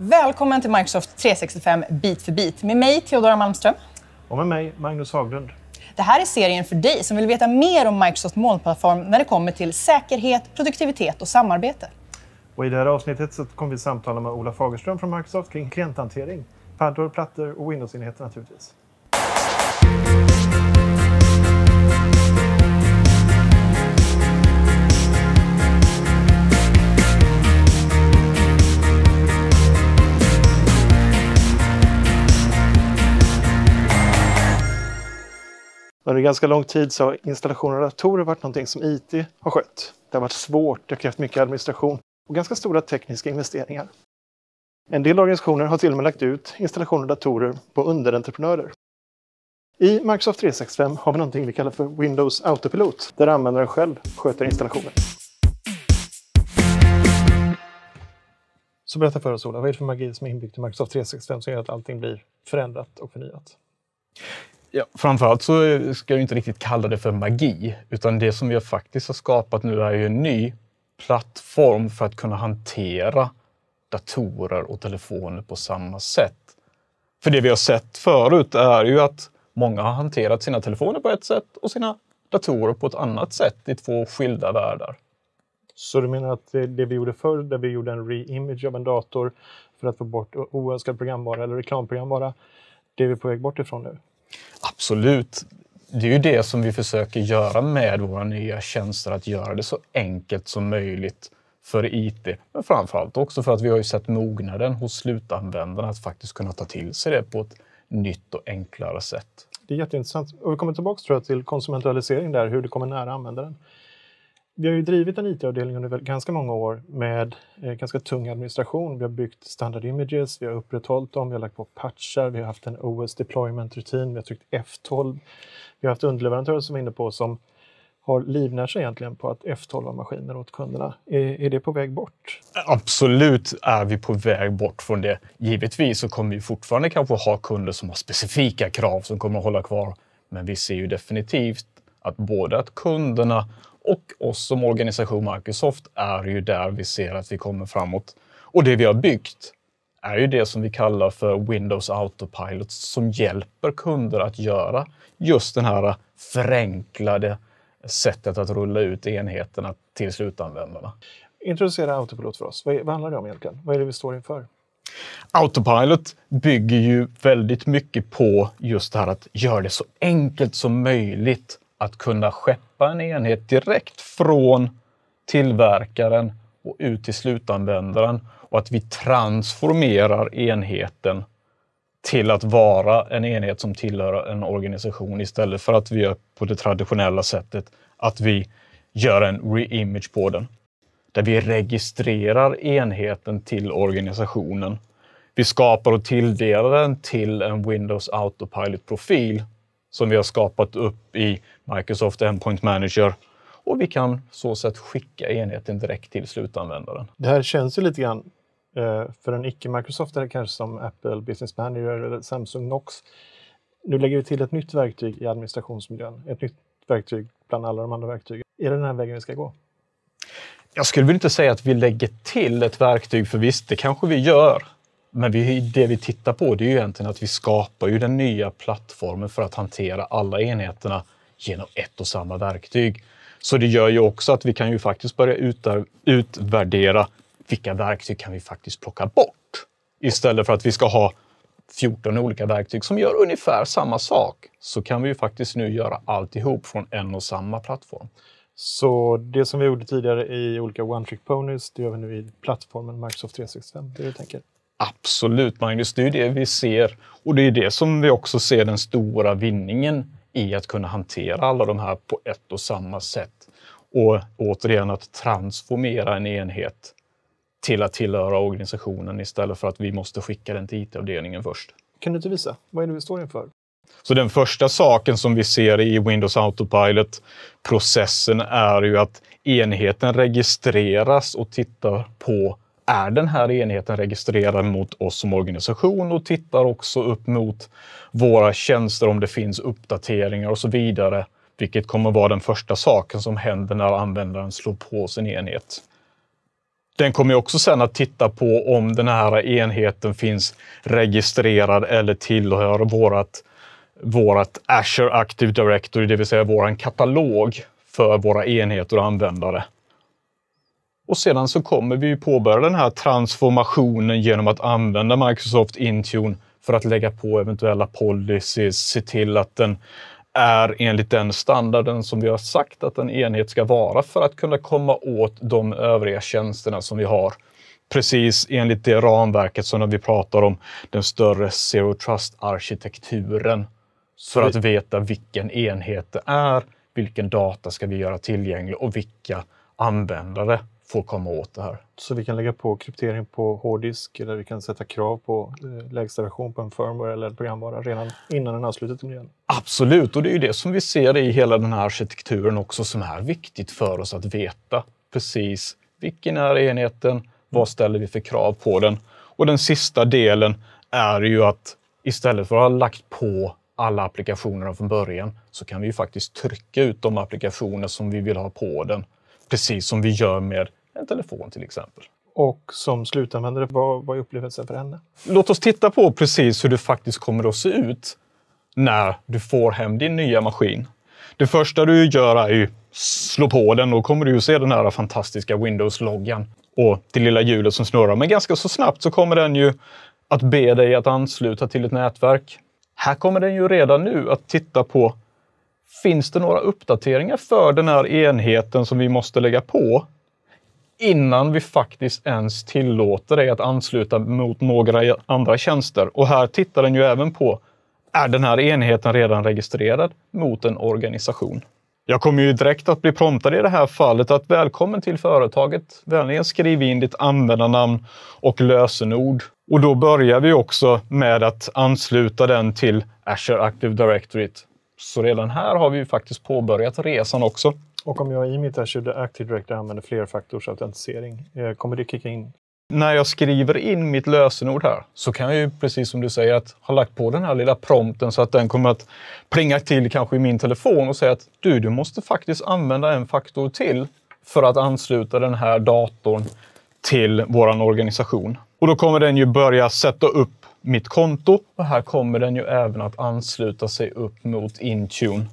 Välkommen till Microsoft 365 Bit för bit med mig, Theodora Malmström. Och med mig, Magnus Haglund. Det här är serien för dig som vill veta mer om Microsoft molnplattform när det kommer till säkerhet, produktivitet och samarbete. Och I det här avsnittet så kommer vi samtala med Ola Fagerström från Microsoft kring klienthantering, paddor, plattor och Windows-enheter naturligtvis. Under ganska lång tid så har installation av datorer varit någonting som IT har skött. Det har varit svårt, det har krävt mycket administration och ganska stora tekniska investeringar. En del organisationer har till och med lagt ut installation av datorer på underentreprenörer. I Microsoft 365 har vi någonting vi kallar för Windows Autopilot, där användaren själv sköter installationen. Så berätta för oss Ola, vad är det för magi som är inbyggt i Microsoft 365 som gör att allting blir förändrat och förnyat? Ja, framförallt så ska jag inte riktigt kalla det för magi, utan det som vi faktiskt har skapat nu är ju en ny plattform för att kunna hantera datorer och telefoner på samma sätt. För det vi har sett förut är ju att många har hanterat sina telefoner på ett sätt och sina datorer på ett annat sätt i två skilda världar. Så du menar att det, det vi gjorde förr, där vi gjorde en re-image av en dator för att få bort oönskad programvara eller reklamprogramvara, det är vi på väg bort ifrån nu? Absolut. Det är ju det som vi försöker göra med våra nya tjänster, att göra det så enkelt som möjligt för IT. Men framförallt också för att vi har ju sett mognaden hos slutanvändarna att faktiskt kunna ta till sig det på ett nytt och enklare sätt. Det är jätteintressant. Och vi kommer tillbaka tror jag, till konsumentalisering där, hur det kommer nära användaren. Vi har ju drivit en IT-avdelning under ganska många år med eh, ganska tung administration. Vi har byggt standard images, vi har upprätthållit dem, vi har lagt på patchar, vi har haft en OS deployment rutin, vi har tryckt F12. Vi har haft underleverantörer som är inne på som har livnärt sig egentligen på att F12-maskiner åt kunderna. Är, är det på väg bort? Absolut är vi på väg bort från det. Givetvis så kommer vi fortfarande kanske ha kunder som har specifika krav som kommer att hålla kvar. Men vi ser ju definitivt att både att kunderna och oss som organisation Microsoft är ju där vi ser att vi kommer framåt. Och det vi har byggt är ju det som vi kallar för Windows Autopilot som hjälper kunder att göra just den här förenklade sättet att rulla ut enheterna till slutanvändarna. Introducera Autopilot för oss. Vad, vad handlar det om egentligen? Vad är det vi står inför? Autopilot bygger ju väldigt mycket på just det här att göra det så enkelt som möjligt att kunna skeppa en enhet direkt från tillverkaren och ut till slutanvändaren och att vi transformerar enheten till att vara en enhet som tillhör en organisation istället för att vi gör på det traditionella sättet att vi gör en re-image på den. Där vi registrerar enheten till organisationen. Vi skapar och tilldelar den till en Windows Autopilot-profil som vi har skapat upp i Microsoft Endpoint Manager och vi kan så sätt skicka enheten direkt till slutanvändaren. Det här känns ju lite grann eh, för en icke-Microsoftare kanske som Apple Business Manager eller Samsung Knox. Nu lägger vi till ett nytt verktyg i administrationsmiljön, ett nytt verktyg bland alla de andra verktygen. Är det den här vägen vi ska gå? Jag skulle väl inte säga att vi lägger till ett verktyg, för visst, det kanske vi gör. Men vi, det vi tittar på det är ju egentligen att vi skapar ju den nya plattformen för att hantera alla enheterna genom ett och samma verktyg. Så det gör ju också att vi kan ju faktiskt börja utvärdera vilka verktyg kan vi faktiskt plocka bort? Istället för att vi ska ha 14 olika verktyg som gör ungefär samma sak så kan vi ju faktiskt nu göra alltihop från en och samma plattform. Så det som vi gjorde tidigare i olika One Trick Ponies, det gör vi nu i plattformen Microsoft 365. Det är det tänker? Absolut Magnus, det är det vi ser. Och det är det som vi också ser den stora vinningen i att kunna hantera alla de här på ett och samma sätt. Och återigen att transformera en enhet till att tillhöra organisationen istället för att vi måste skicka den till IT-avdelningen först. Kan du inte visa? Vad är det vi står inför? Så den första saken som vi ser i Windows Autopilot-processen är ju att enheten registreras och tittar på är den här enheten registrerad mot oss som organisation och tittar också upp mot våra tjänster om det finns uppdateringar och så vidare, vilket kommer vara den första saken som händer när användaren slår på sin enhet. Den kommer också sen att titta på om den här enheten finns registrerad eller tillhör vårat, vårat Azure Active Directory, det vill säga vår katalog för våra enheter och användare. Och sedan så kommer vi påbörja den här transformationen genom att använda Microsoft Intune för att lägga på eventuella policies, se till att den är enligt den standarden som vi har sagt att en enhet ska vara för att kunna komma åt de övriga tjänsterna som vi har. Precis enligt det ramverket som när vi pratar om den större Zero Trust-arkitekturen. För att veta vilken enhet det är, vilken data ska vi göra tillgänglig och vilka användare får komma åt det här. Så vi kan lägga på kryptering på hårddisk eller vi kan sätta krav på eh, lägsta version på en firmware eller programvara redan innan den ansluter till miljön? Absolut, och det är ju det som vi ser i hela den här arkitekturen också som är viktigt för oss att veta precis vilken är enheten, vad ställer vi för krav på den? Och den sista delen är ju att istället för att ha lagt på alla applikationerna från början så kan vi ju faktiskt trycka ut de applikationer som vi vill ha på den. Precis som vi gör med en telefon till exempel. Och som slutanvändare, vad, vad är upplevelsen för henne? Låt oss titta på precis hur det faktiskt kommer att se ut när du får hem din nya maskin. Det första du gör är att slå på den och kommer du se den här fantastiska Windows-loggan och det lilla hjulet som snurrar. Men ganska så snabbt så kommer den ju att be dig att ansluta till ett nätverk. Här kommer den ju redan nu att titta på Finns det några uppdateringar för den här enheten som vi måste lägga på innan vi faktiskt ens tillåter dig att ansluta mot några andra tjänster? Och här tittar den ju även på är den här enheten redan registrerad mot en organisation? Jag kommer ju direkt att bli promptad i det här fallet att välkommen till företaget. Vänligen skriv in ditt användarnamn och lösenord. Och då börjar vi också med att ansluta den till Azure Active Directory. Så redan här har vi ju faktiskt påbörjat resan också. Och om jag i mitt Azure Active Directory använder flerfaktorsautentisering, eh, kommer det kicka in? När jag skriver in mitt lösenord här så kan jag ju precis som du säger att ha lagt på den här lilla prompten så att den kommer att plinga till kanske i min telefon och säga att du, du måste faktiskt använda en faktor till för att ansluta den här datorn till våran organisation. Och då kommer den ju börja sätta upp mitt konto och här kommer den ju även att ansluta sig upp mot Intune.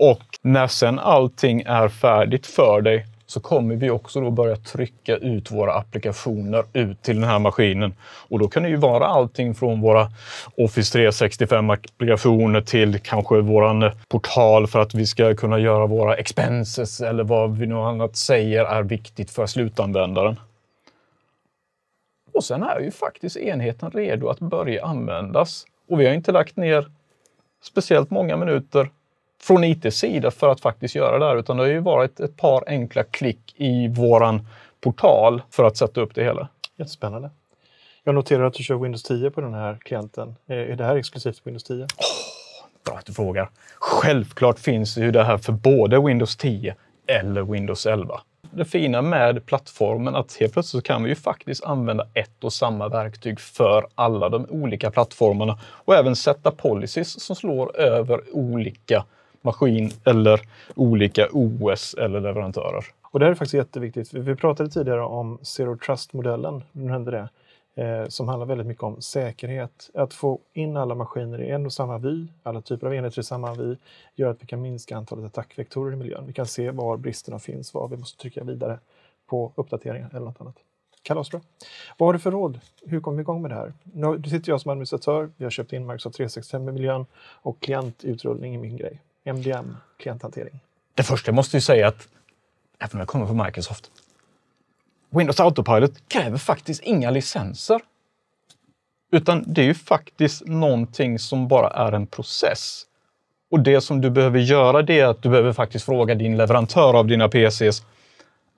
Och när sen allting är färdigt för dig så kommer vi också då börja trycka ut våra applikationer ut till den här maskinen. Och då kan det ju vara allting från våra Office 365-applikationer till kanske våran eh, portal för att vi ska kunna göra våra expenses eller vad vi nu annat säger är viktigt för slutanvändaren. Och sen är ju faktiskt enheten redo att börja användas. Och vi har inte lagt ner speciellt många minuter från IT sida för att faktiskt göra det här, utan det har ju varit ett par enkla klick i våran portal för att sätta upp det hela. Jättespännande. Jag noterar att du kör Windows 10 på den här klienten. Är det här exklusivt för Windows 10? Oh, bra att du frågar. Självklart finns det ju det här för både Windows 10 eller Windows 11 det fina med plattformen att helt plötsligt kan vi ju faktiskt använda ett och samma verktyg för alla de olika plattformarna och även sätta policies som slår över olika maskin eller olika OS eller leverantörer. Och det här är faktiskt jätteviktigt. Vi pratade tidigare om Zero Trust-modellen, nu hände det eh, som handlar väldigt mycket om säkerhet. Att få in alla maskiner i en och samma vy, alla typer av enheter i samma vy, gör att vi kan minska antalet attackvektorer i miljön. Vi kan se var bristerna finns, var vi måste trycka vidare på uppdateringar eller något annat. Kalasbra. Vad har du för råd? Hur kommer vi igång med det här? Nu sitter jag som administratör, vi har köpt in Microsoft 365 i miljön och klientutrullning är min grej. MDM, klienthantering. Det första jag måste ju säga att även om jag kommer från Microsoft, Windows Autopilot kräver faktiskt inga licenser. Utan det är ju faktiskt någonting som bara är en process. Och det som du behöver göra det är att du behöver faktiskt fråga din leverantör av dina PCs.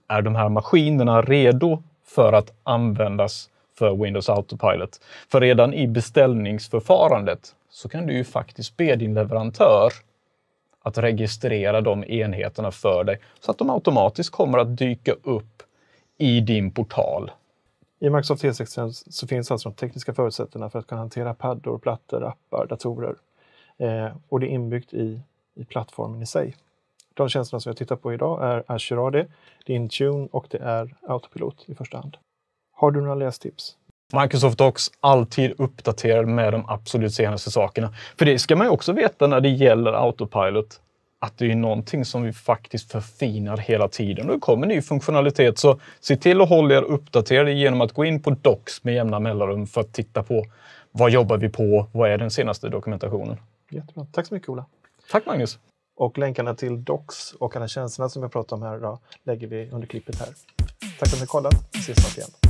Är de här maskinerna redo för att användas för Windows Autopilot? För redan i beställningsförfarandet så kan du ju faktiskt be din leverantör att registrera de enheterna för dig så att de automatiskt kommer att dyka upp i din portal. I Microsoft 365 så finns alltså de tekniska förutsättningarna för att kunna hantera paddor, plattor, appar, datorer. Eh, och det är inbyggt i, i plattformen i sig. De tjänsterna som jag tittar på idag är Azure AD, det är Intune och det är Autopilot i första hand. Har du några lästips? Microsoft Docs alltid uppdaterad med de absolut senaste sakerna. För det ska man ju också veta när det gäller Autopilot, att det är någonting som vi faktiskt förfinar hela tiden. Och det kommer ny funktionalitet, så se till att hålla er uppdaterade genom att gå in på Docs med jämna mellanrum för att titta på vad jobbar vi på? Vad är den senaste dokumentationen? Jättebra. Tack så mycket Ola. Tack Magnus! Och länkarna till Docs och alla tjänsterna som vi pratat om här idag lägger vi under klippet här. Tack för att ni kollat. Vi ses snart igen.